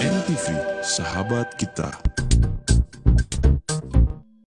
NTV, sahabat kita.